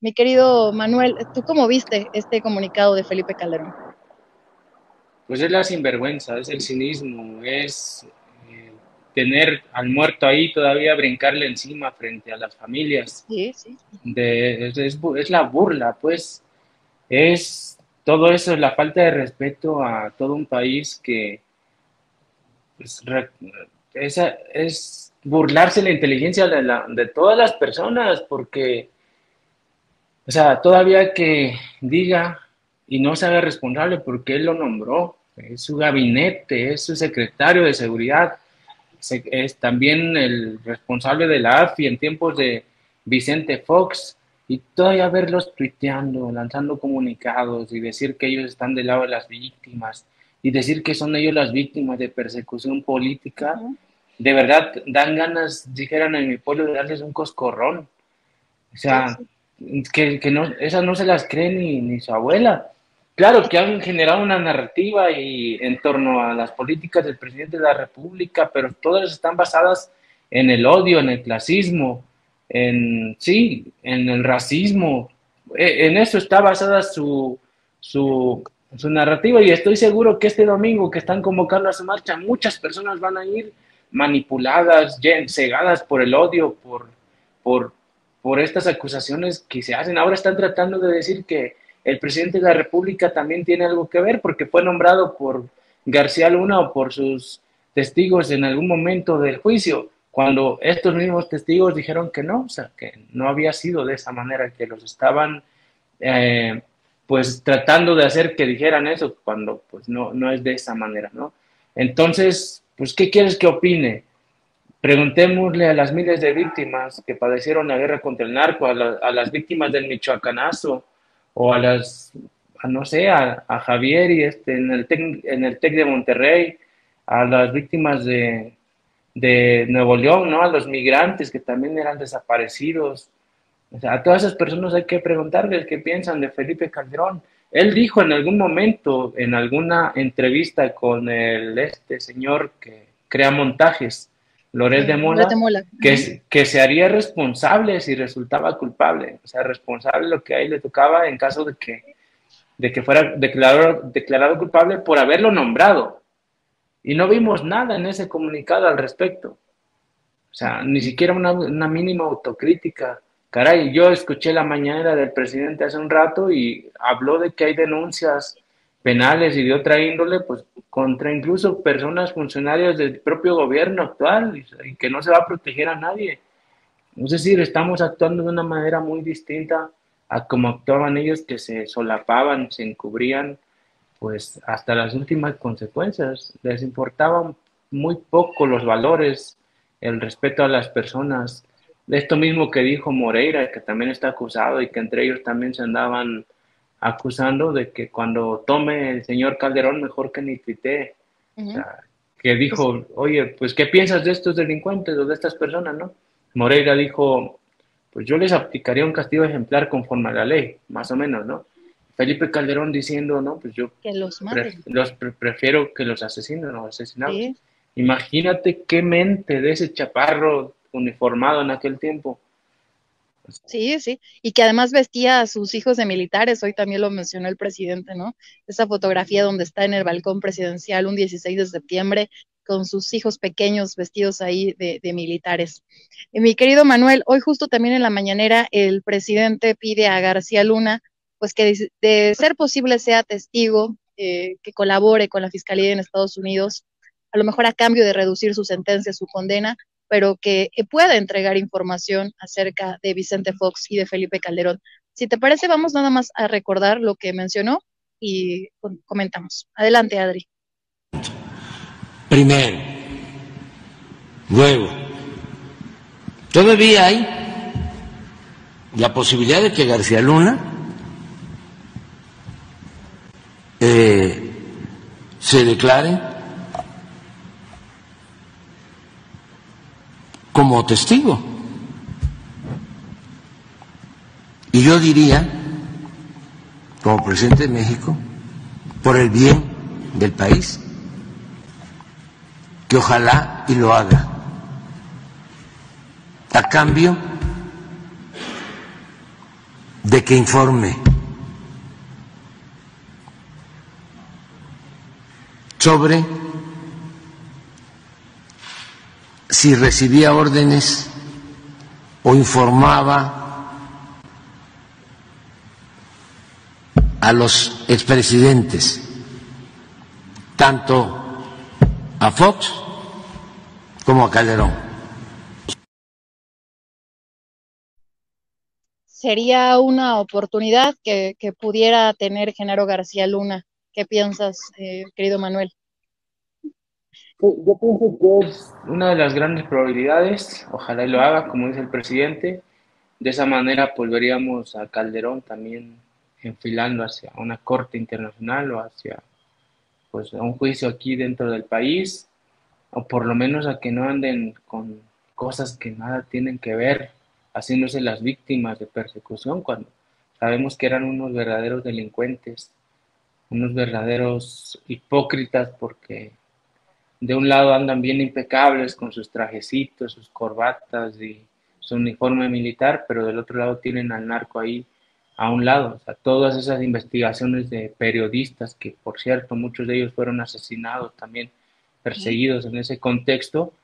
Mi querido Manuel, ¿tú cómo viste este comunicado de Felipe Calderón? Pues es la sinvergüenza, es el cinismo, es eh, tener al muerto ahí todavía brincarle encima frente a las familias. Sí, sí. De, es, es, la burla, pues es todo eso, la falta de respeto a todo un país que pues, esa, es burlarse la inteligencia de, la, de todas las personas, porque, o sea, todavía que diga y no se haga responsable porque él lo nombró, es su gabinete, es su secretario de seguridad, es también el responsable de la AFI en tiempos de Vicente Fox, y todavía verlos tuiteando, lanzando comunicados y decir que ellos están del lado de las víctimas y decir que son ellos las víctimas de persecución política, de verdad dan ganas, dijeran en mi pueblo, de darles un coscorrón. O sea, que, que, no, esas no se las cree ni, ni su abuela. Claro que han generado una narrativa y en torno a las políticas del presidente de la República, pero todas están basadas en el odio, en el clasismo, en sí, en el racismo. E, en eso está basada su, su, su narrativa y estoy seguro que este domingo que están convocando a su marcha, muchas personas van a ir manipuladas, cegadas por el odio, por, por, por estas acusaciones que se hacen. Ahora están tratando de decir que el presidente de la República también tiene algo que ver porque fue nombrado por García Luna o por sus testigos en algún momento del juicio, cuando estos mismos testigos dijeron que no, o sea, que no había sido de esa manera, que los estaban eh, pues tratando de hacer que dijeran eso, cuando pues no, no es de esa manera, ¿no? Entonces, pues, ¿qué quieres que opine? Preguntémosle a las miles de víctimas que padecieron la guerra contra el narco, a, las víctimas del Michoacanazo, o a las, no sé, a, Javier y este, en, el TEC, en el TEC de Monterrey, a las víctimas de, de Nuevo León, ¿no? A los migrantes que también eran desaparecidos. A todas esas personas hay que preguntarles qué piensan de Felipe Calderón. Él dijo en algún momento, en alguna entrevista con el este señor que crea montajes, Loret de Mola, Que, que se haría responsable si resultaba culpable, o sea, responsable lo que a él le tocaba en caso de que, de que fuera declarado, declarado culpable por haberlo nombrado. Y no vimos nada en ese comunicado al respecto. O sea, ni siquiera una, una mínima autocrítica. Caray, yo escuché la mañana del presidente hace un rato y habló de que hay denuncias penales y de otra índole, pues contra incluso personas funcionarias del propio gobierno actual y que no se va a proteger a nadie. Es decir, estamos actuando de una manera muy distinta a como actuaban ellos que se solapaban, se encubrían, pues hasta las últimas consecuencias. Les importaban muy poco los valores, el respeto a las personas. Esto mismo que dijo Moreira, que también está acusado y que entre ellos también se andaban acusando de que cuando tome el señor Calderón, mejor que ni tuitee. que dijo, oye, pues, ¿qué piensas de estos delincuentes o de estas personas, no? Moreira dijo, pues yo les aplicaría un castigo ejemplar conforme a la ley, más o menos, ¿no? Felipe Calderón diciendo, no, pues yo los, prefiero que los asesinen o asesinados. Imagínate qué mente de ese chaparro uniformado en aquel tiempo. Sí, sí, y que además vestía a sus hijos de militares, hoy también lo mencionó el presidente, ¿no? Esa fotografía donde está en el balcón presidencial un 16 de septiembre con sus hijos pequeños vestidos ahí de, militares. Eh, mi querido Manuel, hoy justo también en la mañanera el presidente pide a García Luna, pues que de, ser posible sea testigo, eh, que colabore con la Fiscalía en Estados Unidos, a lo mejor a cambio de reducir su sentencia, su condena, pero que pueda entregar información acerca de Vicente Fox y de Felipe Calderón. Si te parece, vamos nada más a recordar lo que mencionó y comentamos. Adelante, Adri. Primero, luego, todavía hay la posibilidad de que García Luna eh, se declare como testigo. Y yo diría, como presidente de México, por el bien del país, que ojalá y lo haga. A cambio de que informe sobre si recibía órdenes o informaba a los expresidentes, tanto a Fox como a Calderón. Sería una oportunidad que, pudiera tener Genaro García Luna. ¿Qué piensas, eh, querido Manuel? Yo pienso que es una de las grandes probabilidades, ojalá lo haga, como dice el presidente. De esa manera volveríamos a Calderón también enfilando hacia una corte internacional o hacia pues un juicio aquí dentro del país, o por lo menos a que no anden con cosas que nada tienen que ver, haciéndose las víctimas de persecución, cuando sabemos que eran unos verdaderos delincuentes, unos verdaderos hipócritas, porque de un lado andan bien impecables con sus trajecitos, sus corbatas y su uniforme militar, pero del otro lado tienen al narco ahí a un lado. O sea, todas esas investigaciones de periodistas, que por cierto muchos de ellos fueron asesinados también, perseguidos en ese contexto,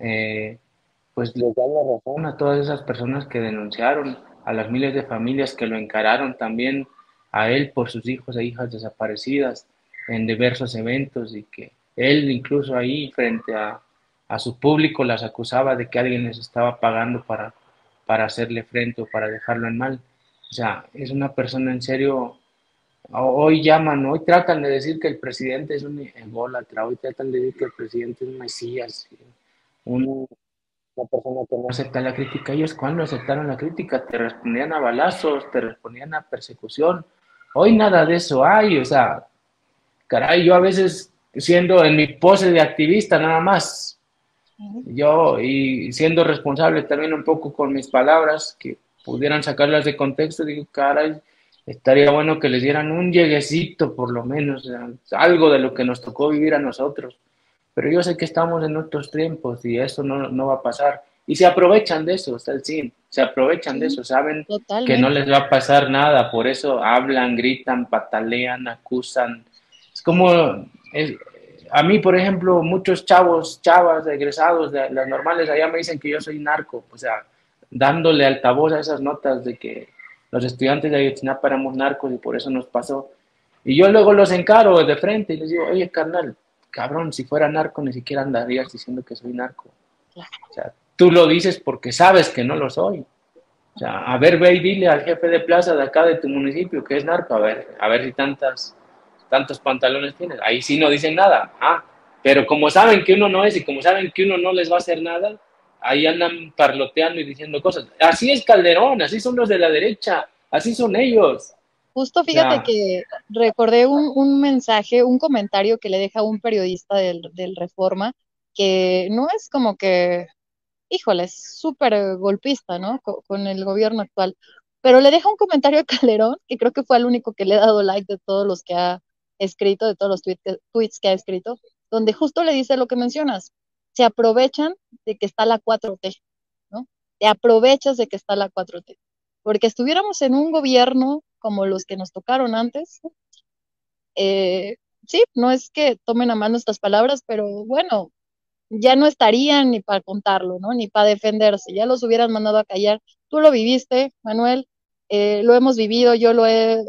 eh, pues les da la razón a todas esas personas que denunciaron, a las miles de familias que lo encararon también a él por sus hijos e hijas desaparecidas en diversos eventos y que él incluso ahí frente a, su público las acusaba de que alguien les estaba pagando para, para hacerle frente o para dejarlo en mal. O sea, es una persona en serio. Hoy llaman, hoy tratan de decir que el presidente es un ególatra, hoy tratan de decir que el presidente es un mesías, una persona que no acepta la crítica. Ellos cuando aceptaron la crítica te respondían a balazos, te respondían a persecución. Hoy nada de eso hay, o sea, caray, yo a veces siendo en mi pose de activista nada más. Yo, y siendo responsable también un poco con mis palabras, que pudieran sacarlas de contexto, digo, caray, estaría bueno que les dieran un lleguecito por lo menos, algo de lo que nos tocó vivir a nosotros. Pero yo sé que estamos en otros tiempos y eso no, no va a pasar. Y se aprovechan de eso, está el sí, se aprovechan de eso, saben que no les va a pasar nada, por eso hablan, gritan, patalean, acusan. Es como a mí, por ejemplo, muchos chavos, chavas, egresados de las normales, allá me dicen que yo soy narco, o sea, dándole altavoz a esas notas de que los estudiantes de Ayotzinapa éramos narcos y por eso nos pasó. Y yo luego los encaro de frente y les digo, oye, carnal, cabrón, si fuera narco ni siquiera andarías diciendo que soy narco. O sea, tú lo dices porque sabes que no lo soy. O sea, a ver, ve y dile al jefe de plaza de acá de tu municipio que es narco, a ver, a ver si tantas tantos pantalones tienes. Ahí sí no dicen nada. Ah, pero como saben que uno no es y como saben que uno no les va a hacer nada, ahí andan parloteando y diciendo cosas. Así es Calderón, así son los de la derecha, así son ellos. Justo fíjate que recordé un, mensaje, un comentario que le deja un periodista del, Reforma, que no es como que, híjole, es súper golpista, ¿no? con, el gobierno actual. Pero le deja un comentario a Calderón, que creo que fue el único que le ha dado like de todos los que ha escrito, de todos los tweets, que ha escrito, donde justo le dice lo que mencionas, se aprovechan de que está la 4T, ¿no? Te aprovechas de que está la 4T. Porque estuviéramos en un gobierno como los que nos tocaron antes, eh, sí, no es que tomen a mano estas palabras, pero bueno, ya no estarían ni para contarlo, ¿no? Ni para defenderse, ya los hubieran mandado a callar. Tú lo viviste, Manuel, eh, lo hemos vivido, yo lo he eh,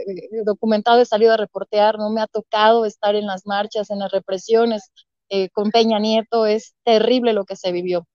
documentado, he salido a reportear, no me ha tocado estar en las marchas, en las represiones eh, con Peña Nieto, es terrible lo que se vivió.